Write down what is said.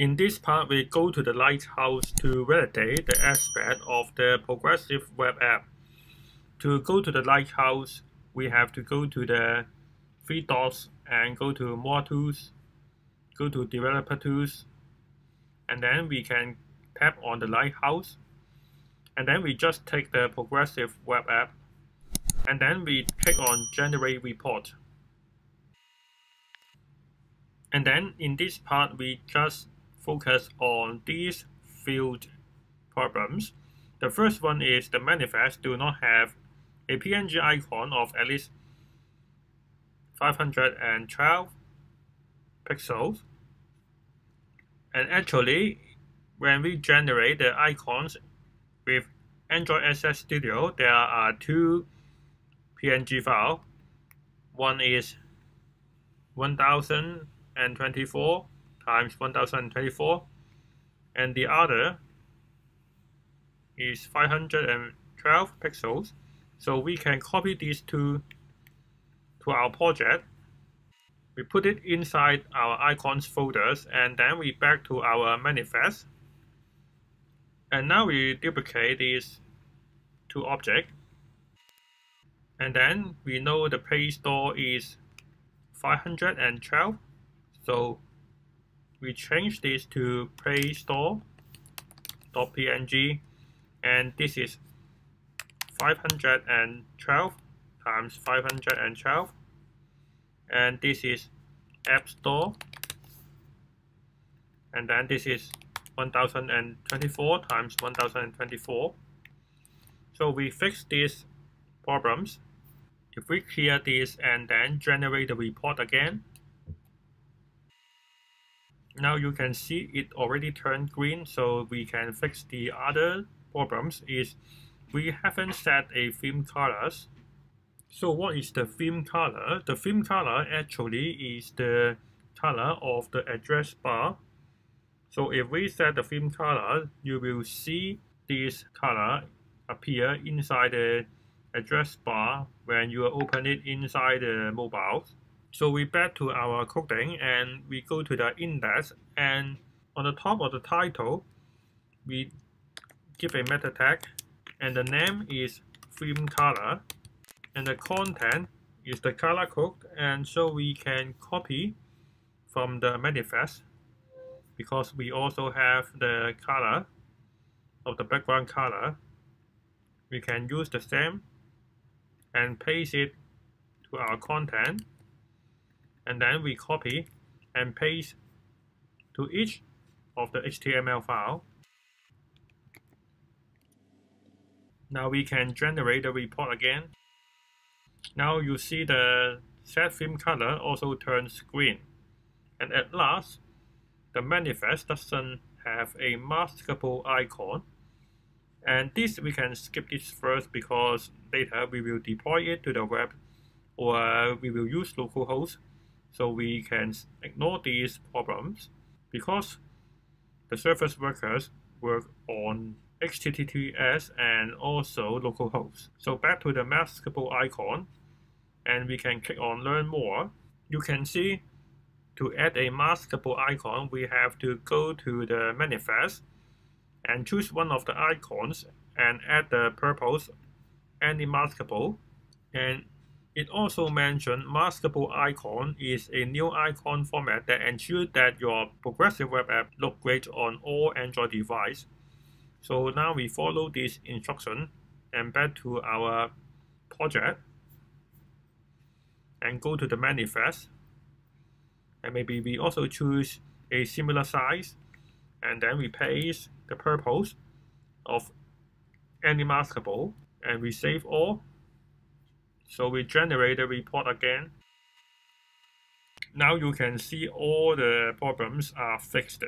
In this part, we go to the Lighthouse to validate the aspect of the progressive web app. To go to the Lighthouse, we have to go to the three dots and go to More Tools, go to Developer Tools, and then we can tap on the Lighthouse, and then we just take the progressive web app, and then we click on Generate Report. And then in this part, we just focus on these field problems. The first one is the manifest do not have a PNG icon of at least 512 pixels. And actually, when we generate the icons with Android Asset Studio, there are two PNG files. One is 1000 and 24 times 1024 and the other is 512 pixels. So we can copy these two to our project. We put it inside our icons folders and then we back to our manifest. And now we duplicate these two objects. And then we know the Play Store is 512 so we change this to Play Store.png and this is 512 times 512 and this is App Store and then this is 1024 times 1024 so we fix these problems. If we clear this and then generate the report again now you can see it already turned green so we can fix the other problems is we haven't set a theme colors. So what is the theme color? The theme color actually is the color of the address bar. So if we set the theme color you will see this color appear inside the address bar when you open it inside the mobile so we back to our coding and we go to the index. And on the top of the title, we give a meta tag and the name is theme color. And the content is the color code. And so we can copy from the manifest because we also have the color of the background color. We can use the same and paste it to our content and then we copy and paste to each of the HTML file. Now we can generate the report again. Now you see the set theme color also turns green. And at last, the manifest doesn't have a maskable icon. And this we can skip this first because later we will deploy it to the web or we will use localhost so we can ignore these problems because the service workers work on HTTPS and also localhost. So back to the maskable icon and we can click on learn more. You can see to add a maskable icon we have to go to the manifest and choose one of the icons and add the purpose any maskable and it also mentioned maskable icon is a new icon format that ensures that your progressive web app look great on all Android devices. So now we follow this instruction and back to our project and go to the manifest and maybe we also choose a similar size and then we paste the purpose of any maskable and we save all so we generate the report again. Now you can see all the problems are fixed.